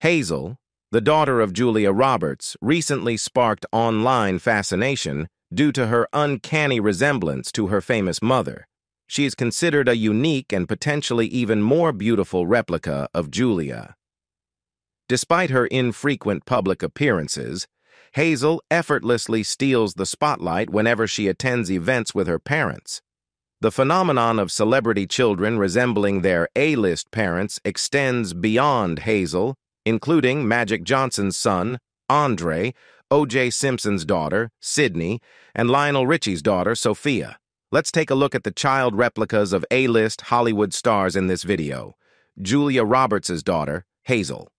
Hazel, the daughter of Julia Roberts, recently sparked online fascination due to her uncanny resemblance to her famous mother. She is considered a unique and potentially even more beautiful replica of Julia. Despite her infrequent public appearances, Hazel effortlessly steals the spotlight whenever she attends events with her parents. The phenomenon of celebrity children resembling their A-list parents extends beyond Hazel, including Magic Johnson's son, Andre, O.J. Simpson's daughter, Sydney, and Lionel Richie's daughter, Sophia. Let's take a look at the child replicas of A-list Hollywood stars in this video. Julia Roberts' daughter, Hazel.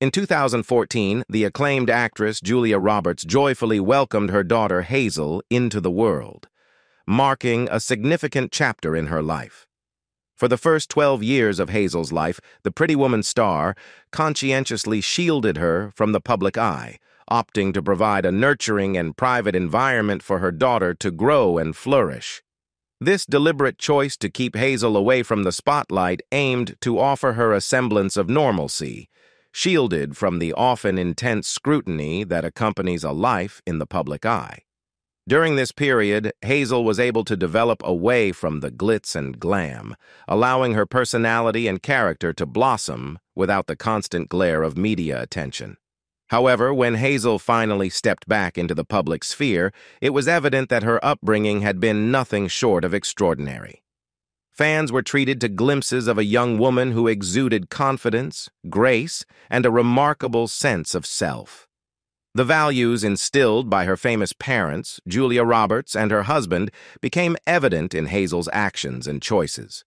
In 2014, the acclaimed actress Julia Roberts joyfully welcomed her daughter Hazel into the world, marking a significant chapter in her life. For the first 12 years of Hazel's life, the Pretty Woman star conscientiously shielded her from the public eye, opting to provide a nurturing and private environment for her daughter to grow and flourish. This deliberate choice to keep Hazel away from the spotlight aimed to offer her a semblance of normalcy, shielded from the often intense scrutiny that accompanies a life in the public eye. During this period, Hazel was able to develop away from the glitz and glam, allowing her personality and character to blossom without the constant glare of media attention. However, when Hazel finally stepped back into the public sphere, it was evident that her upbringing had been nothing short of extraordinary. Fans were treated to glimpses of a young woman who exuded confidence, grace, and a remarkable sense of self. The values instilled by her famous parents, Julia Roberts and her husband, became evident in Hazel's actions and choices.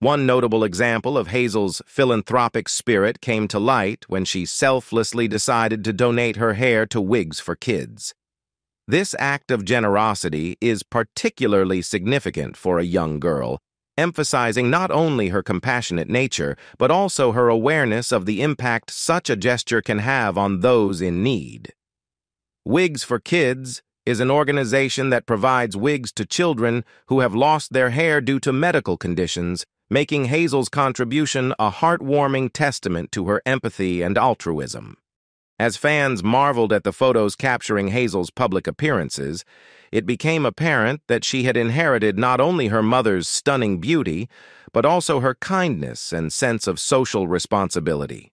One notable example of Hazel's philanthropic spirit came to light when she selflessly decided to donate her hair to Wigs for Kids. This act of generosity is particularly significant for a young girl, emphasizing not only her compassionate nature, but also her awareness of the impact such a gesture can have on those in need. Wigs for Kids is an organization that provides wigs to children who have lost their hair due to medical conditions, making Hazel's contribution a heartwarming testament to her empathy and altruism. As fans marveled at the photos capturing Hazel's public appearances, it became apparent that she had inherited not only her mother's stunning beauty, but also her kindness and sense of social responsibility.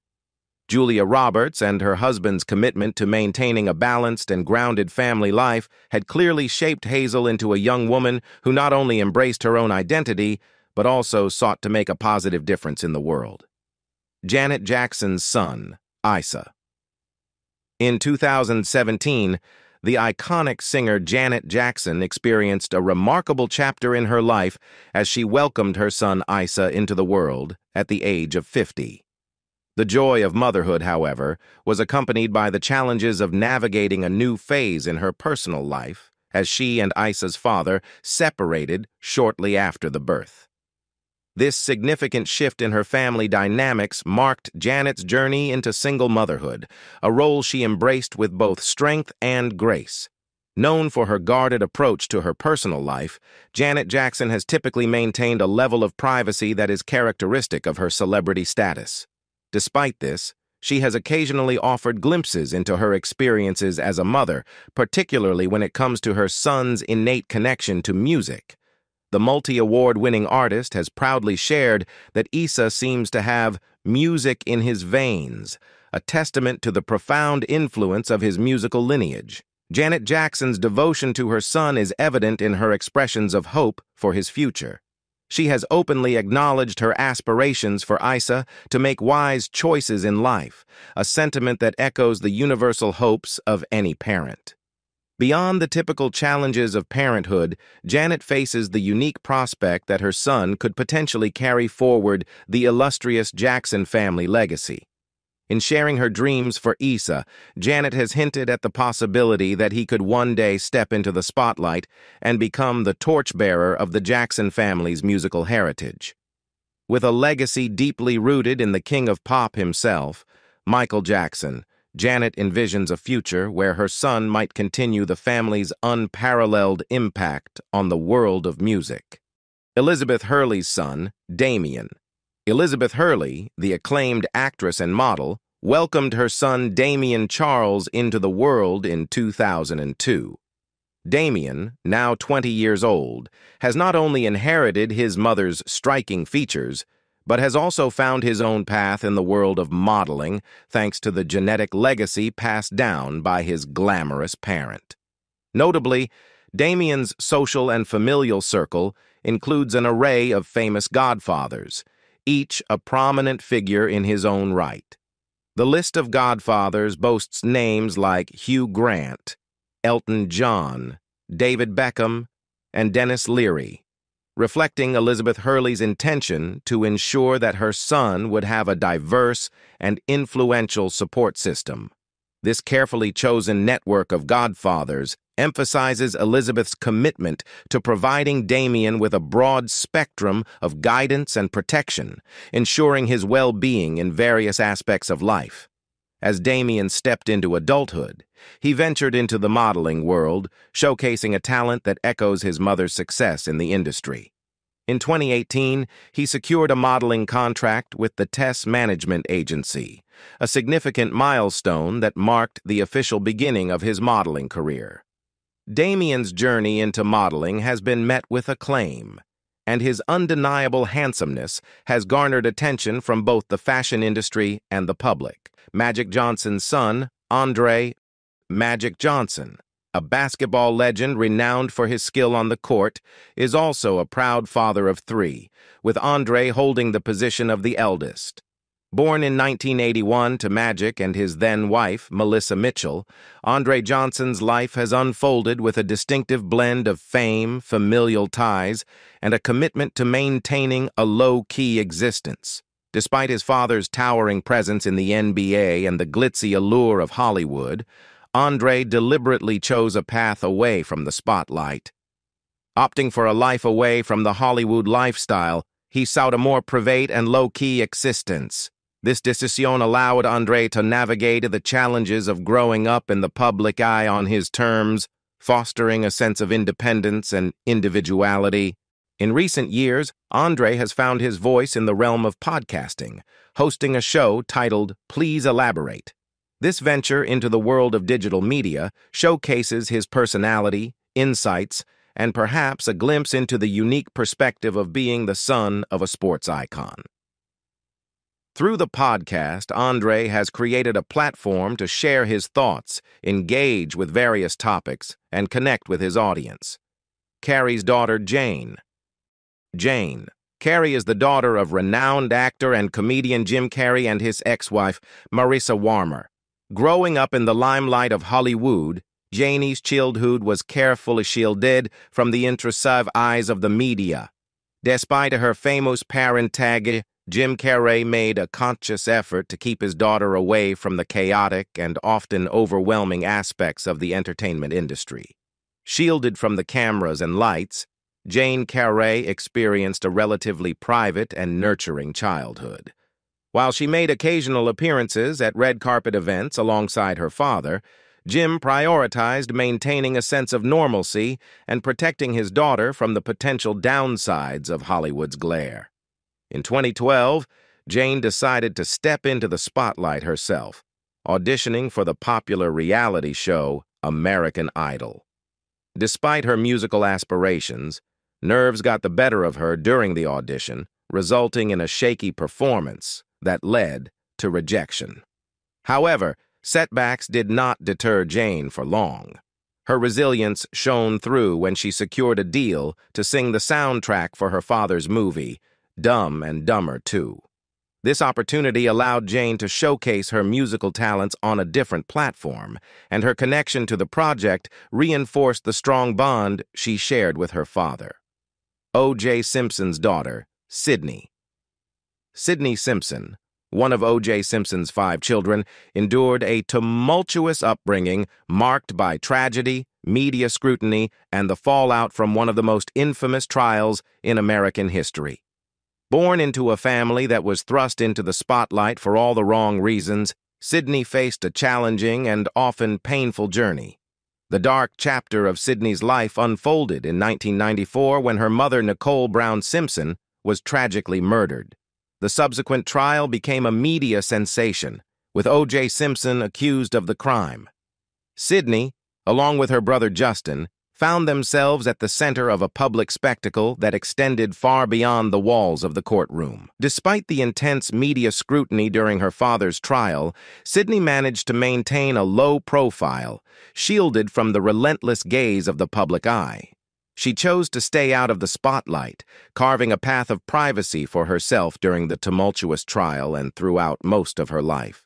Julia Roberts and her husband's commitment to maintaining a balanced and grounded family life had clearly shaped Hazel into a young woman who not only embraced her own identity, but also sought to make a positive difference in the world. Janet Jackson's son, Isa. In 2017, the iconic singer Janet Jackson experienced a remarkable chapter in her life as she welcomed her son Isa into the world at the age of 50. The joy of motherhood, however, was accompanied by the challenges of navigating a new phase in her personal life as she and Isa's father separated shortly after the birth. This significant shift in her family dynamics marked Janet's journey into single motherhood, a role she embraced with both strength and grace. Known for her guarded approach to her personal life, Janet Jackson has typically maintained a level of privacy that is characteristic of her celebrity status. Despite this, she has occasionally offered glimpses into her experiences as a mother, particularly when it comes to her son's innate connection to music. The multi-award winning artist has proudly shared that Isa seems to have music in his veins, a testament to the profound influence of his musical lineage. Janet Jackson's devotion to her son is evident in her expressions of hope for his future. She has openly acknowledged her aspirations for Isa to make wise choices in life, a sentiment that echoes the universal hopes of any parent. Beyond the typical challenges of parenthood, Janet faces the unique prospect that her son could potentially carry forward the illustrious Jackson family legacy. In sharing her dreams for Isa, Janet has hinted at the possibility that he could one day step into the spotlight and become the torchbearer of the Jackson family's musical heritage. With a legacy deeply rooted in the king of pop himself, Michael Jackson, Janet envisions a future where her son might continue the family's unparalleled impact on the world of music. Elizabeth Hurley's son, Damian, Elizabeth Hurley, the acclaimed actress and model, welcomed her son Damian Charles into the world in 2002. Damian, now 20 years old, has not only inherited his mother's striking features, but has also found his own path in the world of modeling thanks to the genetic legacy passed down by his glamorous parent. Notably, Damian's social and familial circle includes an array of famous godfathers, each a prominent figure in his own right. The list of godfathers boasts names like Hugh Grant, Elton John, David Beckham, and Denis Leary, reflecting Elizabeth Hurley's intention to ensure that her son would have a diverse and influential support system. This carefully chosen network of godfathers emphasizes Elizabeth's commitment to providing Damian with a broad spectrum of guidance and protection, ensuring his well-being in various aspects of life. As Damian stepped into adulthood, he ventured into the modeling world, showcasing a talent that echoes his mother's success in the industry. In 2018, he secured a modeling contract with the Tess Management Agency, a significant milestone that marked the official beginning of his modeling career. Damian's journey into modeling has been met with acclaim, and his undeniable handsomeness has garnered attention from both the fashion industry and the public. Magic Johnson's son, Andre Magic Johnson, a basketball legend renowned for his skill on the court, is also a proud father of three, with Andre holding the position of the eldest. Born in 1981 to Magic and his then wife, Melissa Mitchell, Andre Johnson's life has unfolded with a distinctive blend of fame, familial ties, and a commitment to maintaining a low-key existence. Despite his father's towering presence in the NBA and the glitzy allure of Hollywood, Andre deliberately chose a path away from the spotlight. Opting for a life away from the Hollywood lifestyle, he sought a more private and low-key existence. This decision allowed Andre to navigate the challenges of growing up in the public eye on his terms, fostering a sense of independence and individuality. In recent years, Andre has found his voice in the realm of podcasting, hosting a show titled Please Elaborate. This venture into the world of digital media showcases his personality, insights, and perhaps a glimpse into the unique perspective of being the son of a sports icon. Through the podcast, Andre has created a platform to share his thoughts, engage with various topics, and connect with his audience. Carrey's daughter, Jane, Jane. Carrey is the daughter of renowned actor and comedian Jim Carrey and his ex-wife, Marissa Womer. Growing up in the limelight of Hollywood, Janie's childhood was carefully shielded from the intrusive eyes of the media. Despite her famous parentage, Jim Carrey made a conscious effort to keep his daughter away from the chaotic and often overwhelming aspects of the entertainment industry. Shielded from the cameras and lights, Jane Carrey experienced a relatively private and nurturing childhood. While she made occasional appearances at red carpet events alongside her father, Jim prioritized maintaining a sense of normalcy and protecting his daughter from the potential downsides of Hollywood's glare. In 2012, Jane decided to step into the spotlight herself, auditioning for the popular reality show American Idol. Despite her musical aspirations, Nerves got the better of her during the audition, resulting in a shaky performance that led to rejection. However, setbacks did not deter Jane for long. Her resilience shone through when she secured a deal to sing the soundtrack for her father's movie, Dumb and Dumber 2. This opportunity allowed Jane to showcase her musical talents on a different platform, and her connection to the project reinforced the strong bond she shared with her father. O.J. Simpson's daughter, Sydney. Sydney Simpson, one of O.J. Simpson's five children, endured a tumultuous upbringing marked by tragedy, media scrutiny, and the fallout from one of the most infamous trials in American history. Born into a family that was thrust into the spotlight for all the wrong reasons, Sydney faced a challenging and often painful journey. The dark chapter of Sydney's life unfolded in 1994 when her mother, Nicole Brown Simpson, was tragically murdered. The subsequent trial became a media sensation, with O.J. Simpson accused of the crime. Sydney, along with her brother Justin, found themselves at the center of a public spectacle that extended far beyond the walls of the courtroom. Despite the intense media scrutiny during her father's trial, Sydney managed to maintain a low profile, shielded from the relentless gaze of the public eye. She chose to stay out of the spotlight, carving a path of privacy for herself during the tumultuous trial and throughout most of her life.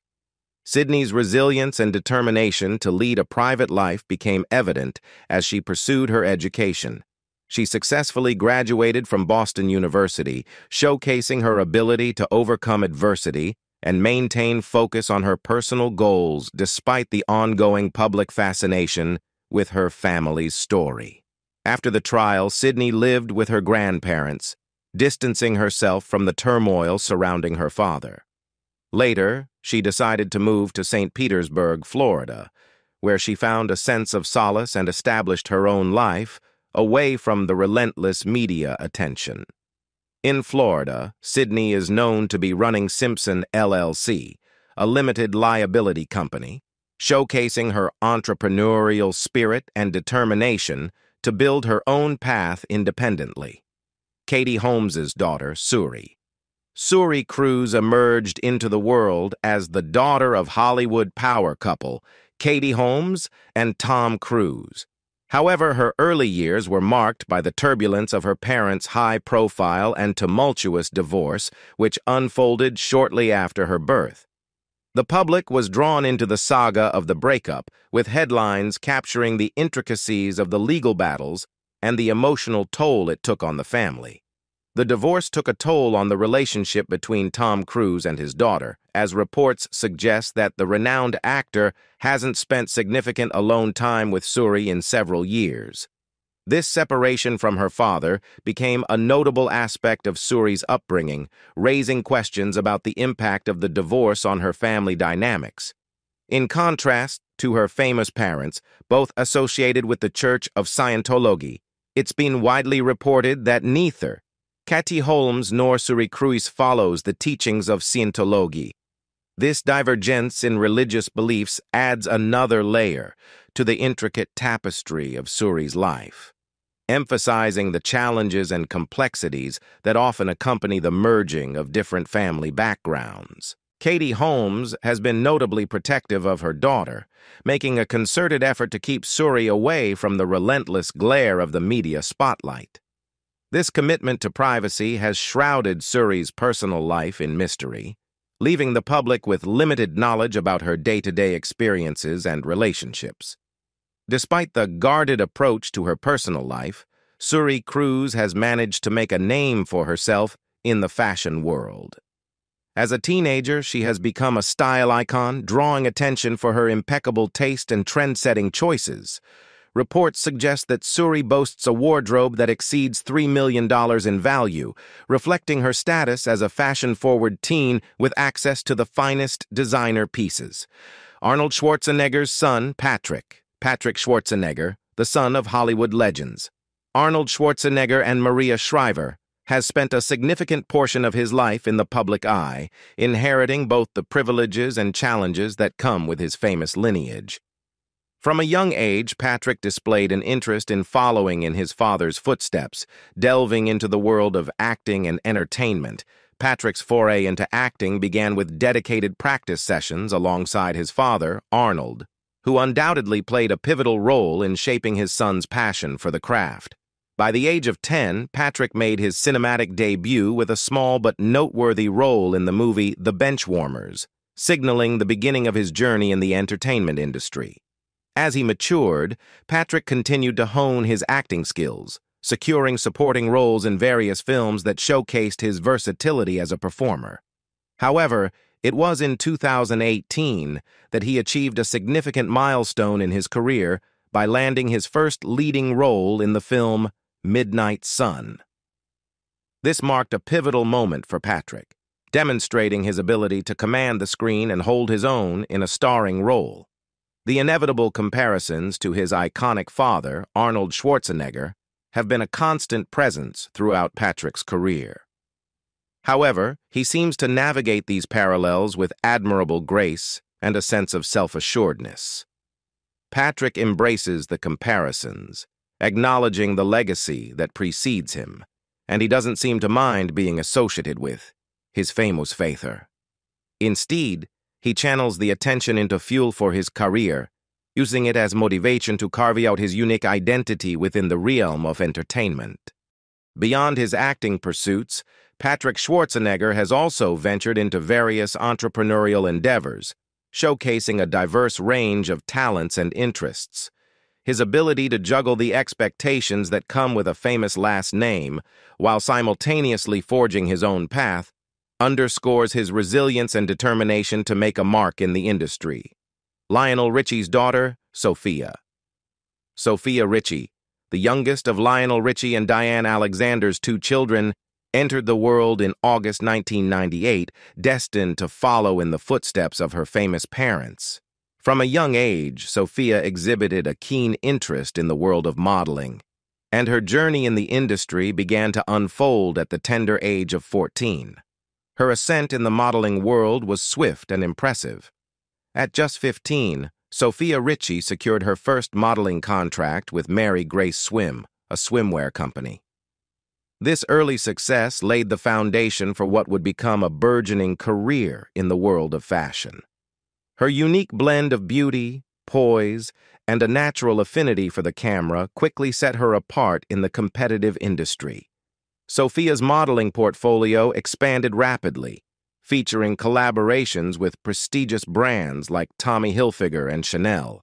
Sydney's resilience and determination to lead a private life became evident as she pursued her education. She successfully graduated from Boston University, showcasing her ability to overcome adversity and maintain focus on her personal goals despite the ongoing public fascination with her family's story. After the trial, Sydney lived with her grandparents, distancing herself from the turmoil surrounding her father. Later, she decided to move to St. Petersburg, Florida, where she found a sense of solace and established her own life away from the relentless media attention. In Florida, Sydney is known to be running Simpson LLC, a limited liability company, showcasing her entrepreneurial spirit and determination to build her own path independently. Katie Holmes's daughter, Suri, Suri Cruise emerged into the world as the daughter of Hollywood power couple Katie Holmes and Tom Cruise. However, her early years were marked by the turbulence of her parents' high-profile and tumultuous divorce, which unfolded shortly after her birth. The public was drawn into the saga of the breakup, with headlines capturing the intricacies of the legal battles and the emotional toll it took on the family. The divorce took a toll on the relationship between Tom Cruise and his daughter, as reports suggest that the renowned actor hasn't spent significant alone time with Suri in several years. This separation from her father became a notable aspect of Suri's upbringing, raising questions about the impact of the divorce on her family dynamics. In contrast to her famous parents, both associated with the Church of Scientology, it's been widely reported that neither Katie Holmes nor Suri Cruise follows the teachings of Scientology. This divergence in religious beliefs adds another layer to the intricate tapestry of Suri's life, emphasizing the challenges and complexities that often accompany the merging of different family backgrounds. Katie Holmes has been notably protective of her daughter, making a concerted effort to keep Suri away from the relentless glare of the media spotlight. This commitment to privacy has shrouded Suri's personal life in mystery, leaving the public with limited knowledge about her day-to-day -day experiences and relationships. Despite the guarded approach to her personal life, Suri Cruise has managed to make a name for herself in the fashion world. As a teenager, she has become a style icon, drawing attention for her impeccable taste and trend-setting choices, Reports suggest that Suri boasts a wardrobe that exceeds $3 million in value, reflecting her status as a fashion-forward teen with access to the finest designer pieces. Arnold Schwarzenegger's son, Patrick, Patrick Schwarzenegger, the son of Hollywood legends. Arnold Schwarzenegger and Maria Shriver, has spent a significant portion of his life in the public eye, inheriting both the privileges and challenges that come with his famous lineage. From a young age, Patrick displayed an interest in following in his father's footsteps, delving into the world of acting and entertainment. Patrick's foray into acting began with dedicated practice sessions alongside his father, Arnold, who undoubtedly played a pivotal role in shaping his son's passion for the craft. By the age of 10, Patrick made his cinematic debut with a small but noteworthy role in the movie The Benchwarmers, signaling the beginning of his journey in the entertainment industry. As he matured, Patrick continued to hone his acting skills, securing supporting roles in various films that showcased his versatility as a performer. However, it was in 2018 that he achieved a significant milestone in his career by landing his first leading role in the film Midnight Sun. This marked a pivotal moment for Patrick, demonstrating his ability to command the screen and hold his own in a starring role. The inevitable comparisons to his iconic father, Arnold Schwarzenegger, have been a constant presence throughout Patrick's career. However, he seems to navigate these parallels with admirable grace and a sense of self-assuredness. Patrick embraces the comparisons, acknowledging the legacy that precedes him, and he doesn't seem to mind being associated with his famous faither. Instead, he channels the attention into fuel for his career, using it as motivation to carve out his unique identity within the realm of entertainment. Beyond his acting pursuits, Patrick Schwarzenegger has also ventured into various entrepreneurial endeavors, showcasing a diverse range of talents and interests. His ability to juggle the expectations that come with a famous last name, while simultaneously forging his own path, underscores his resilience and determination to make a mark in the industry. Lionel Richie's daughter, Sophia. Sophia Richie, the youngest of Lionel Richie and Diane Alexander's two children, entered the world in August 1998, destined to follow in the footsteps of her famous parents. From a young age, Sophia exhibited a keen interest in the world of modeling, and her journey in the industry began to unfold at the tender age of 14. Her ascent in the modeling world was swift and impressive. At just 15, Sophia Richie secured her first modeling contract with Mary Grace Swim, a swimwear company. This early success laid the foundation for what would become a burgeoning career in the world of fashion. Her unique blend of beauty, poise, and a natural affinity for the camera quickly set her apart in the competitive industry. Sophia's modeling portfolio expanded rapidly, featuring collaborations with prestigious brands like Tommy Hilfiger and Chanel.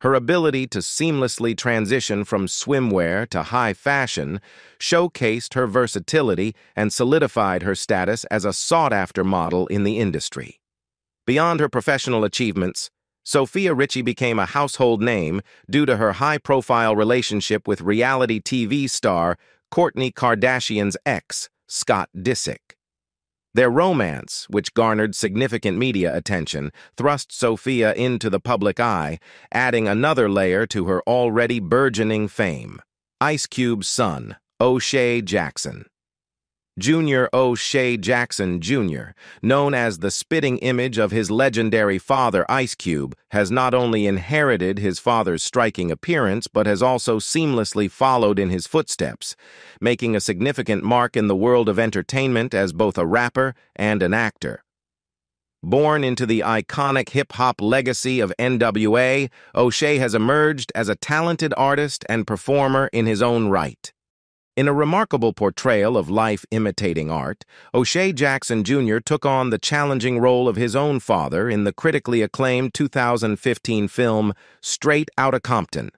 Her ability to seamlessly transition from swimwear to high fashion showcased her versatility and solidified her status as a sought-after model in the industry. Beyond her professional achievements, Sophia Richie became a household name due to her high-profile relationship with reality TV star Kourtney Kardashian's ex, Scott Disick. Their romance, which garnered significant media attention, thrust Sophia into the public eye, adding another layer to her already burgeoning fame. Ice Cube's son, O'Shea Jackson. Junior O'Shea Jackson Jr., known as the spitting image of his legendary father Ice Cube, has not only inherited his father's striking appearance but has also seamlessly followed in his footsteps, making a significant mark in the world of entertainment as both a rapper and an actor. Born into the iconic hip-hop legacy of NWA, O'Shea has emerged as a talented artist and performer in his own right. In a remarkable portrayal of life imitating art, O'Shea Jackson Jr. took on the challenging role of his own father in the critically acclaimed 2015 film Straight Outta Compton.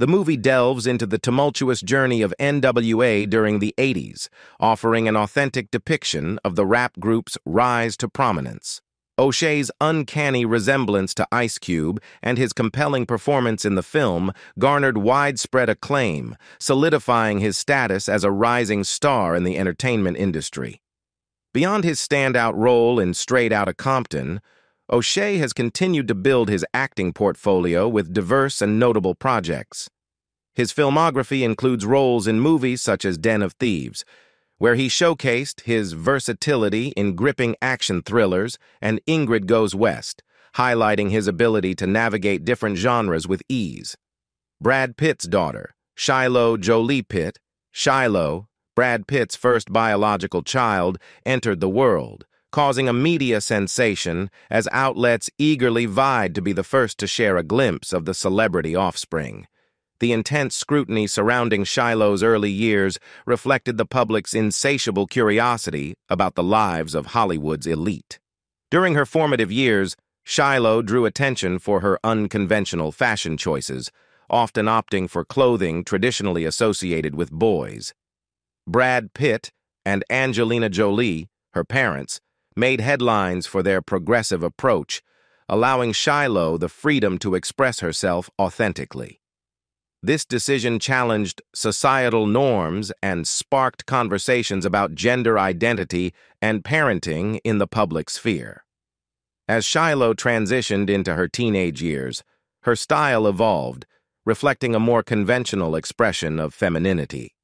The movie delves into the tumultuous journey of NWA during the 80s, offering an authentic depiction of the rap group's rise to prominence. O'Shea's uncanny resemblance to Ice Cube and his compelling performance in the film garnered widespread acclaim, solidifying his status as a rising star in the entertainment industry. Beyond his standout role in Straight Outta Compton, O'Shea has continued to build his acting portfolio with diverse and notable projects. His filmography includes roles in movies such as Den of Thieves, where he showcased his versatility in gripping action thrillers and Ingrid Goes West, highlighting his ability to navigate different genres with ease. Brad Pitt's daughter, Shiloh Jolie Pitt, Shiloh, Brad Pitt's first biological child, entered the world, causing a media sensation as outlets eagerly vied to be the first to share a glimpse of the celebrity offspring. The intense scrutiny surrounding Shiloh's early years reflected the public's insatiable curiosity about the lives of Hollywood's elite. During her formative years, Shiloh drew attention for her unconventional fashion choices, often opting for clothing traditionally associated with boys. Brad Pitt and Angelina Jolie, her parents, made headlines for their progressive approach, allowing Shiloh the freedom to express herself authentically. This decision challenged societal norms and sparked conversations about gender identity and parenting in the public sphere. As Shiloh transitioned into her teenage years, her style evolved, reflecting a more conventional expression of femininity.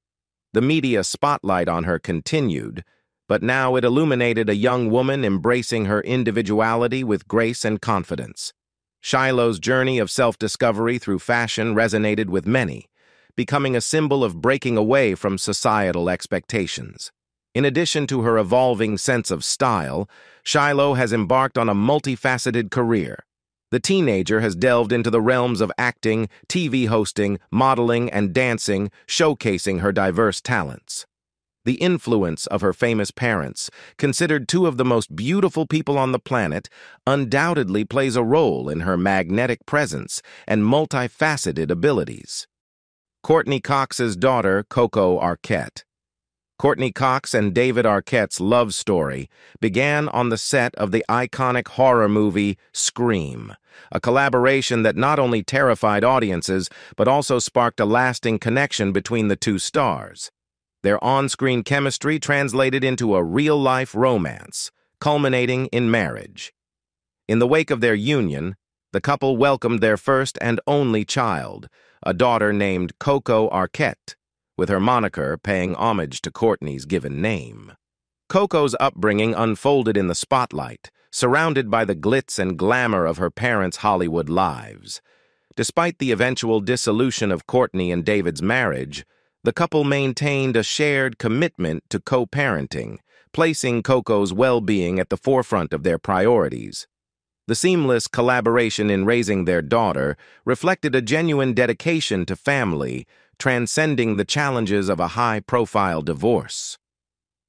The media spotlight on her continued, but now it illuminated a young woman embracing her individuality with grace and confidence. Shiloh's journey of self-discovery through fashion resonated with many, becoming a symbol of breaking away from societal expectations. In addition to her evolving sense of style, Shiloh has embarked on a multifaceted career. The teenager has delved into the realms of acting, TV hosting, modeling, and dancing, showcasing her diverse talents. The influence of her famous parents, considered two of the most beautiful people on the planet, undoubtedly plays a role in her magnetic presence and multifaceted abilities. Courteney Cox's daughter, Coco Arquette. Courteney Cox and David Arquette's love story began on the set of the iconic horror movie Scream, a collaboration that not only terrified audiences but also sparked a lasting connection between the two stars. Their on-screen chemistry translated into a real-life romance, culminating in marriage. In the wake of their union, the couple welcomed their first and only child, a daughter named Coco Arquette, with her moniker paying homage to Courteney's given name. Coco's upbringing unfolded in the spotlight, surrounded by the glitz and glamour of her parents' Hollywood lives. Despite the eventual dissolution of Courteney and David's marriage, the couple maintained a shared commitment to co-parenting, placing Coco's well-being at the forefront of their priorities. The seamless collaboration in raising their daughter reflected a genuine dedication to family, transcending the challenges of a high-profile divorce.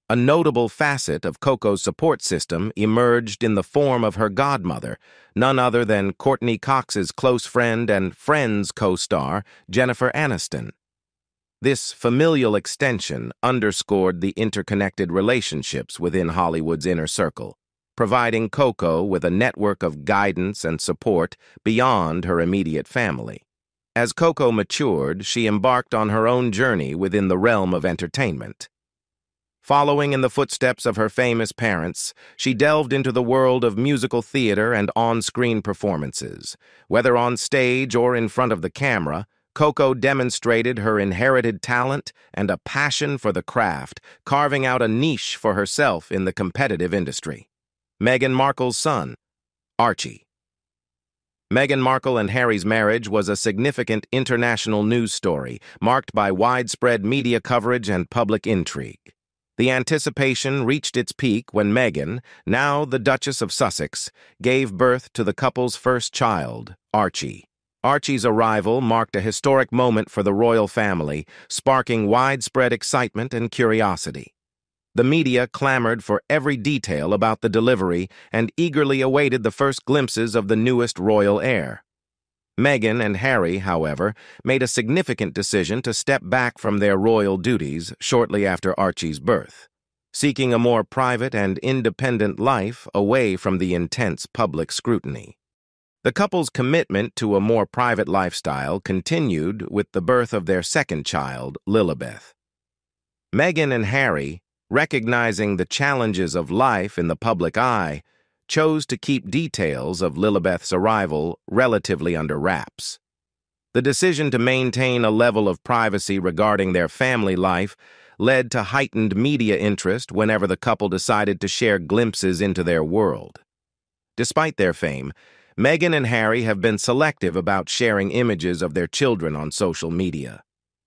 A notable facet of Coco's support system emerged in the form of her godmother, none other than Courteney Cox's close friend and Friends co-star, Jennifer Aniston. This familial extension underscored the interconnected relationships within Hollywood's inner circle, providing Coco with a network of guidance and support beyond her immediate family. As Coco matured, she embarked on her own journey within the realm of entertainment. Following in the footsteps of her famous parents, she delved into the world of musical theater and on-screen performances. Whether on stage or in front of the camera, Coco demonstrated her inherited talent and a passion for the craft, carving out a niche for herself in the competitive industry. Meghan Markle's son, Archie. Meghan Markle and Harry's marriage was a significant international news story, marked by widespread media coverage and public intrigue. The anticipation reached its peak when Meghan, now the Duchess of Sussex, gave birth to the couple's first child, Archie. Archie's arrival marked a historic moment for the royal family, sparking widespread excitement and curiosity. The media clamored for every detail about the delivery and eagerly awaited the first glimpses of the newest royal heir. Meghan and Harry, however, made a significant decision to step back from their royal duties shortly after Archie's birth, seeking a more private and independent life away from the intense public scrutiny. The couple's commitment to a more private lifestyle continued with the birth of their second child, Lilibet. Meghan and Harry, recognizing the challenges of life in the public eye, chose to keep details of Lilibet's arrival relatively under wraps. The decision to maintain a level of privacy regarding their family life led to heightened media interest whenever the couple decided to share glimpses into their world. Despite their fame, Meghan and Harry have been selective about sharing images of their children on social media.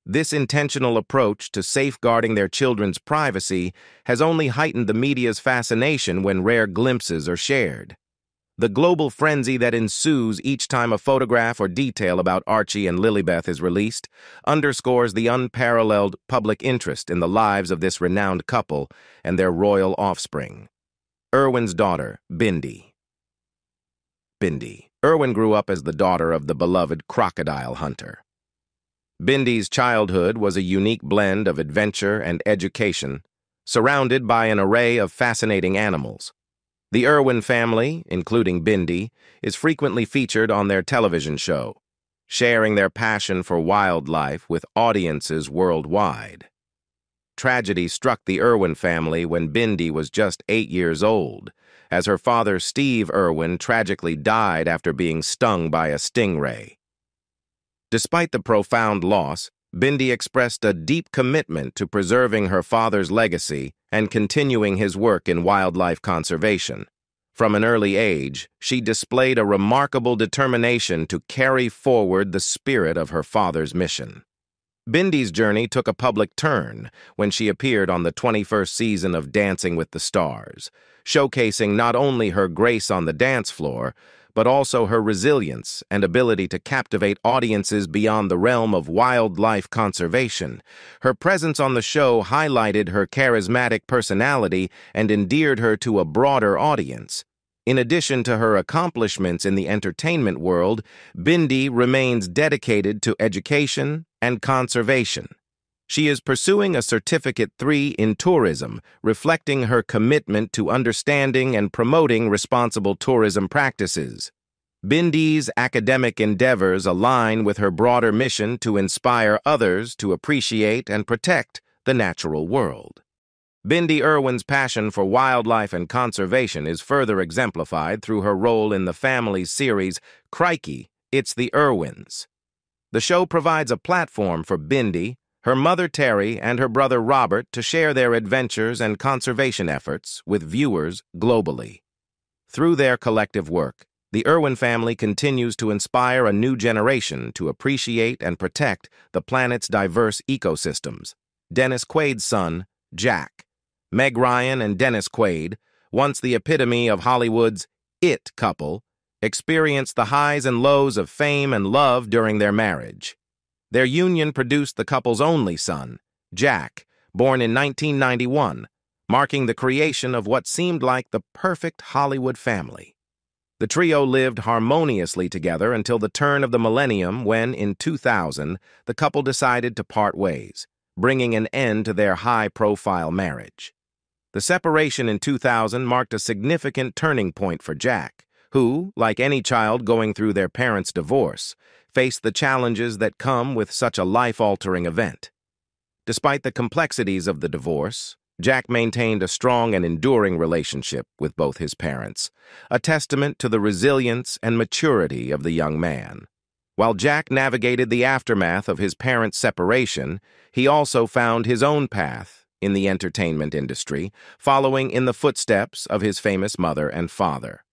This intentional approach to safeguarding their children's privacy has only heightened the media's fascination when rare glimpses are shared. The global frenzy that ensues each time a photograph or detail about Archie and Lilibet is released underscores the unparalleled public interest in the lives of this renowned couple and their royal offspring. Irwin's daughter, Bindi. Bindi. Irwin grew up as the daughter of the beloved crocodile hunter. Bindi's childhood was a unique blend of adventure and education, surrounded by an array of fascinating animals. The Irwin family, including Bindi, is frequently featured on their television show, sharing their passion for wildlife with audiences worldwide. Tragedy struck the Irwin family when Bindi was just eight years old, as her father Steve Irwin tragically died after being stung by a stingray. Despite the profound loss, Bindi expressed a deep commitment to preserving her father's legacy and continuing his work in wildlife conservation. From an early age, she displayed a remarkable determination to carry forward the spirit of her father's mission. Bindi's journey took a public turn when she appeared on the 21st season of Dancing with the Stars, showcasing not only her grace on the dance floor, but also her resilience and ability to captivate audiences beyond the realm of wildlife conservation. Her presence on the show highlighted her charismatic personality and endeared her to a broader audience. In addition to her accomplishments in the entertainment world, Bindi remains dedicated to education and conservation. She is pursuing a Certificate 3 in tourism, reflecting her commitment to understanding and promoting responsible tourism practices. Bindi's academic endeavors align with her broader mission to inspire others to appreciate and protect the natural world. Bindi Irwin's passion for wildlife and conservation is further exemplified through her role in the family's series Crikey, It's the Irwins. The show provides a platform for Bindi, her mother Terri, and her brother Robert to share their adventures and conservation efforts with viewers globally. Through their collective work, the Irwin family continues to inspire a new generation to appreciate and protect the planet's diverse ecosystems. Dennis Quaid's son, Jack. Meg Ryan and Dennis Quaid, once the epitome of Hollywood's it couple, experienced the highs and lows of fame and love during their marriage. Their union produced the couple's only son, Jack, born in 1991, marking the creation of what seemed like the perfect Hollywood family. The trio lived harmoniously together until the turn of the millennium when, in 2000, the couple decided to part ways, bringing an end to their high-profile marriage. The separation in 2000 marked a significant turning point for Jack, who, like any child going through their parents' divorce, faced the challenges that come with such a life-altering event. Despite the complexities of the divorce, Jack maintained a strong and enduring relationship with both his parents, a testament to the resilience and maturity of the young man. While Jack navigated the aftermath of his parents' separation, he also found his own path in the entertainment industry, following in the footsteps of his famous mother and father.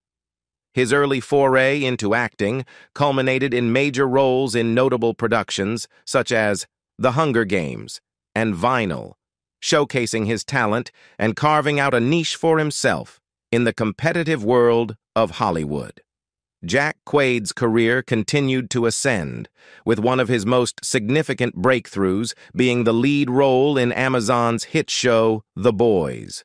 His early foray into acting culminated in major roles in notable productions such as The Hunger Games and Vinyl, showcasing his talent and carving out a niche for himself in the competitive world of Hollywood. Jack Quaid's career continued to ascend, with one of his most significant breakthroughs being the lead role in Amazon's hit show The Boys.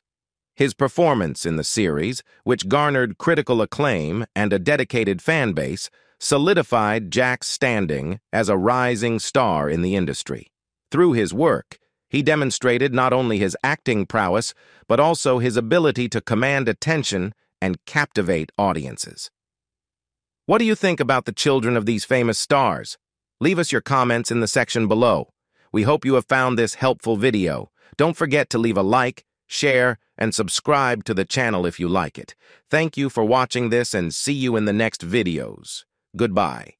His performance in the series, which garnered critical acclaim and a dedicated fan base, solidified Jack's standing as a rising star in the industry. Through his work, he demonstrated not only his acting prowess, but also his ability to command attention and captivate audiences. What do you think about the children of these famous stars? Leave us your comments in the section below. We hope you have found this helpful video. Don't forget to leave a like, share, and subscribe to the channel if you like it. Thank you for watching this and see you in the next videos. Goodbye.